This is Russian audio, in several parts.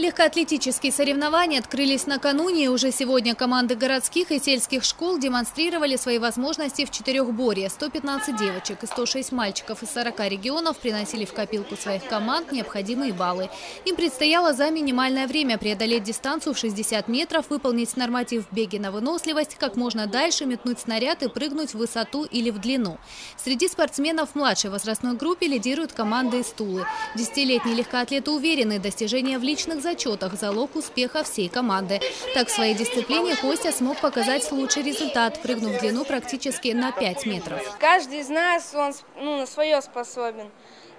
Легкоатлетические соревнования открылись накануне, уже сегодня команды городских и сельских школ демонстрировали свои возможности в четырехборье. 115 девочек и 106 мальчиков из 40 регионов приносили в копилку своих команд необходимые баллы. Им предстояло за минимальное время преодолеть дистанцию в 60 метров, выполнить норматив в беге на выносливость, как можно дальше метнуть снаряд и прыгнуть в высоту или в длину. Среди спортсменов в младшей возрастной группе лидируют команды из Тулы. Десятилетние легкоатлеты уверены, достижения в личных задачах зачетах – залог успеха всей команды. Так в своей дисциплине Костя смог показать лучший результат, прыгнув в длину практически на 5 метров. Каждый из нас, он ну, на свое способен.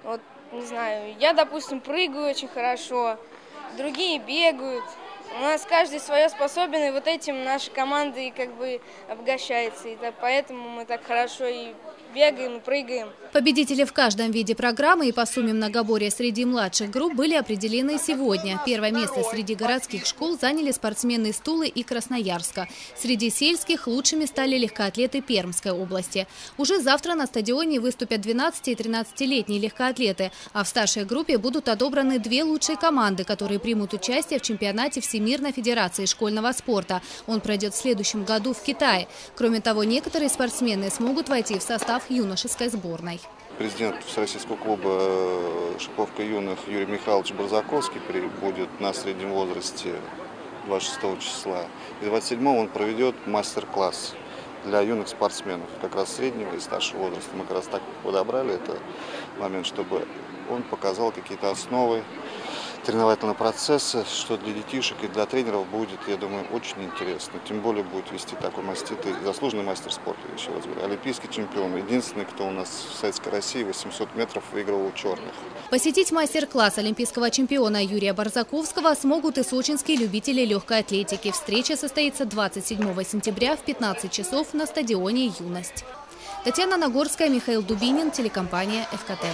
Вот, не знаю, я, допустим, прыгаю очень хорошо, другие бегают. У нас каждый свое способен, и вот этим наша команда и как бы обогащается. И поэтому мы так хорошо и бегаем, прыгаем. Победители в каждом виде программы и по сумме многоборья среди младших групп были определены сегодня. Первое место среди городских школ заняли спортсмены из Тулы и Красноярска. Среди сельских лучшими стали легкоатлеты Пермской области. Уже завтра на стадионе выступят 12 и 13-летние легкоатлеты, а в старшей группе будут отобраны две лучшие команды, которые примут участие в чемпионате Всемирной Федерации школьного спорта. Он пройдет в следующем году в Китае. Кроме того, некоторые спортсмены смогут войти в состав состав юношеской сборной. Президент Всероссийского клуба э, «Шиповка юных» Юрий Михайлович Барзаковский будет на среднем возрасте 26 числа. И 27 он проведет мастер-класс для юных спортсменов, как раз среднего и старшего возраста. Мы как раз так подобрали этот момент, чтобы он показал какие-то основы тренировательного процесса, что для детишек и для тренеров будет, я думаю, очень интересно. Тем более будет вести такой маститый, заслуженный мастер спорта, еще раз говорю. Олимпийский чемпион, единственный, кто у нас в Советской России 800 метров выиграл у черных. Посетить мастер-класс олимпийского чемпиона Юрия Барзаковского смогут и сочинские любители легкой атлетики. Встреча состоится 27 сентября в 15 часов на стадионе «Юность». Татьяна Нагорская, Михаил Дубинин, телекомпания «ФКТ».